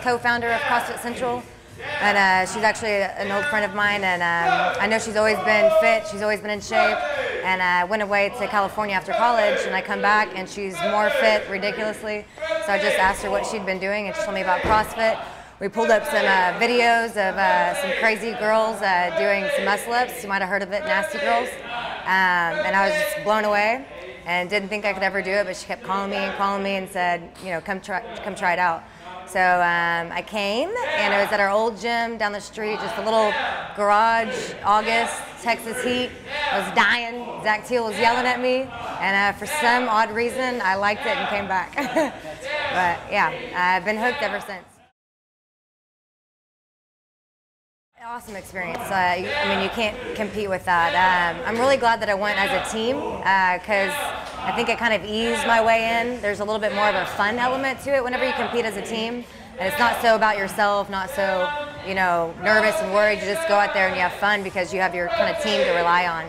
co-founder of CrossFit Central, and uh, she's actually an old friend of mine. And um, I know she's always been fit. She's always been in shape. And I went away to California after college, and I come back, and she's more fit ridiculously. So I just asked her what she'd been doing, and she told me about CrossFit. We pulled up some uh, videos of uh, some crazy girls uh, doing some muscle ups. You might have heard of it, Nasty Girls. Um, and I was just blown away and didn't think I could ever do it, but she kept calling me and calling me and said, you know, come try, come try it out. So um, I came, and it was at our old gym down the street, just a little garage, August, Texas heat. I was dying. Zach Teal was yelling at me, and uh, for some odd reason, I liked it and came back. but yeah, I've been hooked ever since. Awesome experience. Uh, I mean, you can't compete with that. Um, I'm really glad that I went as a team because uh, I think it kind of eased my way in. There's a little bit more of a fun element to it whenever you compete as a team. And it's not so about yourself, not so, you know, nervous and worried. You just go out there and you have fun because you have your kind of team to rely on.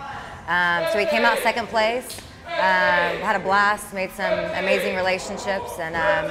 Um, so we came out second place. Um, had a blast, made some amazing relationships, and um,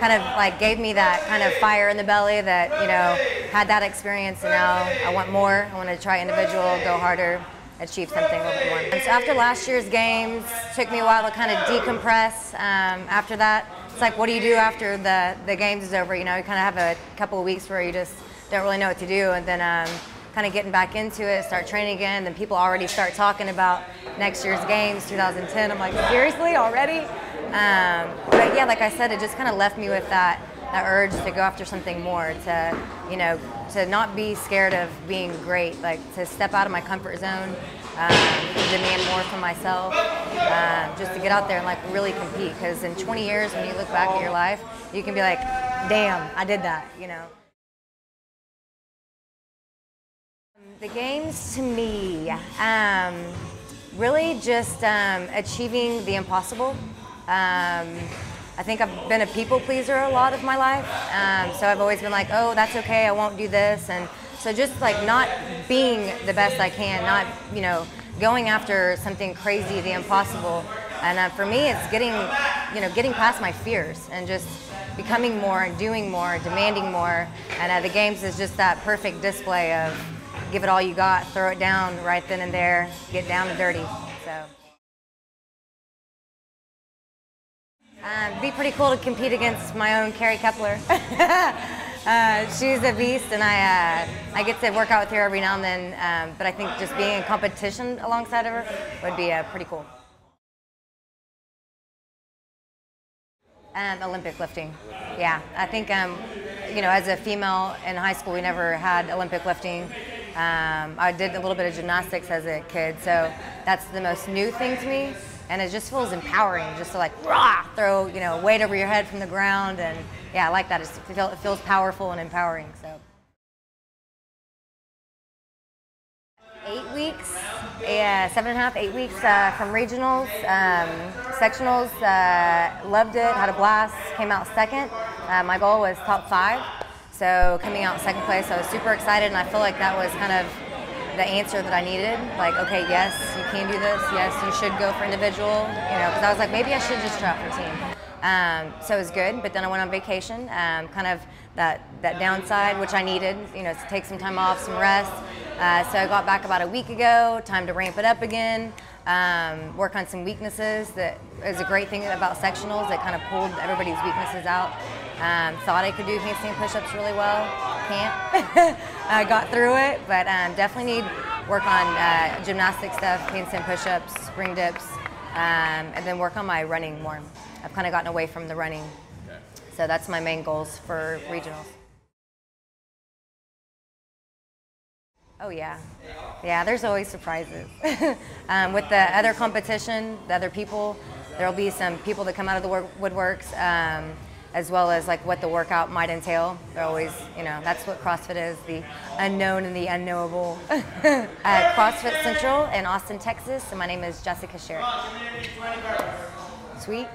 kind of like gave me that kind of fire in the belly that you know had that experience, and now I want more. I want to try individual, go harder, achieve something a little bit more. So after last year's games, took me a while to kind of decompress. Um, after that, it's like, what do you do after the the games is over? You know, you kind of have a couple of weeks where you just don't really know what to do, and then um, kind of getting back into it, start training again, then people already start talking about next year's games, 2010. I'm like, seriously, already? Um, but yeah, like I said, it just kind of left me with that that urge to go after something more, to you know, to not be scared of being great, like to step out of my comfort zone, um, demand more from myself, um, just to get out there and like really compete. Because in 20 years, when you look back at your life, you can be like, damn, I did that, you know. The games to me, um, really just um, achieving the impossible. Um, I think I've been a people pleaser a lot of my life, um, so I've always been like, oh, that's okay, I won't do this, and so just like not being the best I can, not you know going after something crazy, the impossible. And uh, for me, it's getting you know getting past my fears and just becoming more and doing more, demanding more. And uh, the games is just that perfect display of give it all you got, throw it down right then and there, get down and dirty. So. Um, be pretty cool to compete against my own Carrie Kepler. uh, she's a beast, and I uh, I get to work out with her every now and then. Um, but I think just being in competition alongside of her would be uh, pretty cool. Um, Olympic lifting, yeah. I think um, you know, as a female in high school, we never had Olympic lifting. Um, I did a little bit of gymnastics as a kid, so that's the most new thing to me, and it just feels empowering, just to like rah, throw you know weight over your head from the ground, and yeah, I like that. It's, it feels powerful and empowering. So eight weeks, yeah, seven and a half, eight weeks uh, from regionals, um, sectionals. Uh, loved it, had a blast. Came out second. Uh, my goal was top five. So coming out second place, I was super excited, and I feel like that was kind of the answer that I needed. Like, okay, yes, you can do this. Yes, you should go for individual. You know, because I was like, maybe I should just try out for team. Um, so it was good, but then I went on vacation. Um, kind of that that downside, which I needed. You know, to take some time off, some rest. Uh, so I got back about a week ago. Time to ramp it up again. Um, work on some weaknesses. That is a great thing about sectionals. It kind of pulled everybody's weaknesses out. Um, thought I could do handstand push-ups really well. Can't. I got through it, but um, definitely need work on uh, gymnastic stuff, handstand push-ups, spring dips, um, and then work on my running more. I've kind of gotten away from the running. Okay. So that's my main goals for regionals. Oh yeah, yeah. There's always surprises um, with the other competition, the other people. There'll be some people that come out of the woodworks. Um, as well as like what the workout might entail. They're always, you know, that's what CrossFit is, the unknown and the unknowable. At CrossFit Central in Austin, Texas, and my name is Jessica Sharratt. Sweet.